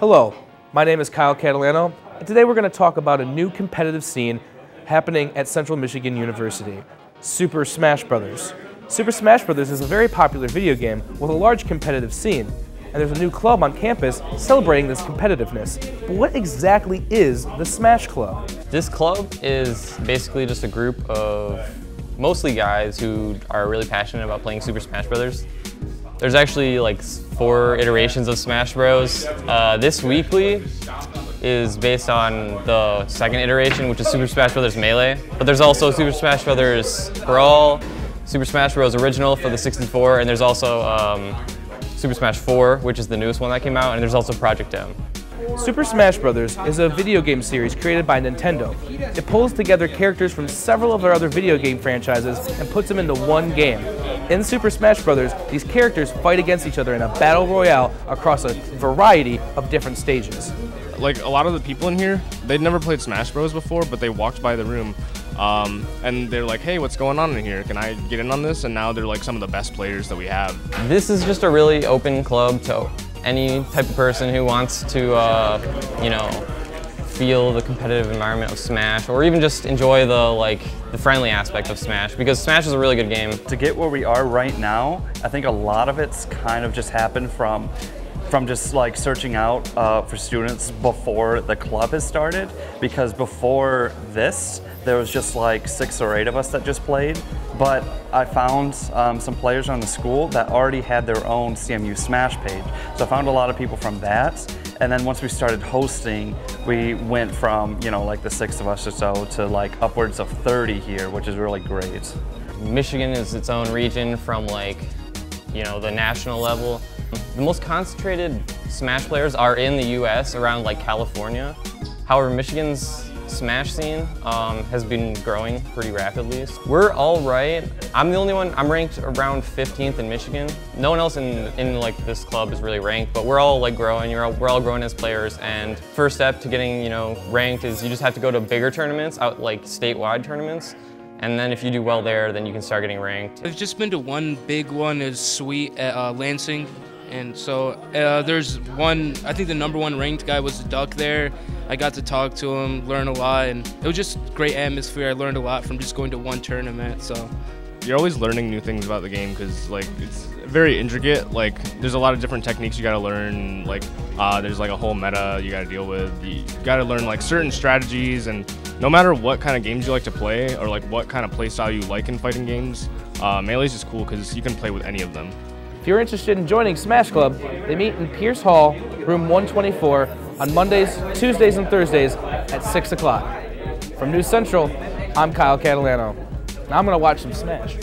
Hello, my name is Kyle Catalano, and today we're going to talk about a new competitive scene happening at Central Michigan University, Super Smash Bros. Super Smash Bros. is a very popular video game with a large competitive scene, and there's a new club on campus celebrating this competitiveness. But what exactly is the Smash Club? This club is basically just a group of mostly guys who are really passionate about playing Super Smash Bros. There's actually like four iterations of Smash Bros. Uh, this weekly is based on the second iteration, which is Super Smash Bros. Melee. But there's also Super Smash Bros. Brawl, Super Smash Bros. Original for the 64, and there's also um, Super Smash 4, which is the newest one that came out, and there's also Project M. Super Smash Bros. is a video game series created by Nintendo. It pulls together characters from several of their other video game franchises and puts them into one game. In Super Smash Bros., these characters fight against each other in a battle royale across a variety of different stages. Like a lot of the people in here, they'd never played Smash Bros. before, but they walked by the room um, and they're like, hey, what's going on in here? Can I get in on this? And now they're like some of the best players that we have. This is just a really open club to any type of person who wants to, uh, you know, feel the competitive environment of Smash or even just enjoy the like the friendly aspect of Smash because Smash is a really good game. To get where we are right now, I think a lot of it's kind of just happened from from just like searching out uh, for students before the club has started because before this there was just like six or eight of us that just played. But I found um, some players on the school that already had their own CMU Smash page. So I found a lot of people from that and then once we started hosting we went from you know like the six of us or so to like upwards of 30 here which is really great. Michigan is its own region from like you know the national level the most concentrated Smash players are in the US, around like California. However, Michigan's Smash scene um, has been growing pretty rapidly. We're all right. I'm the only one, I'm ranked around 15th in Michigan. No one else in, in like this club is really ranked, but we're all like growing, all, we're all growing as players. And first step to getting, you know, ranked is you just have to go to bigger tournaments, out like statewide tournaments. And then if you do well there, then you can start getting ranked. I've just been to one big one is Sweet at uh, Lansing and so uh, there's one, I think the number one ranked guy was a Duck there. I got to talk to him, learn a lot, and it was just great atmosphere. I learned a lot from just going to one tournament. So you're always learning new things about the game because like it's very intricate. Like there's a lot of different techniques you got to learn. Like uh, there's like a whole meta you got to deal with. You got to learn like certain strategies and no matter what kind of games you like to play or like what kind of play style you like in fighting games, uh, Melee is just cool because you can play with any of them. If you're interested in joining Smash Club, they meet in Pierce Hall, room 124, on Mondays, Tuesdays, and Thursdays at 6 o'clock. From News Central, I'm Kyle Catalano. Now I'm going to watch some Smash.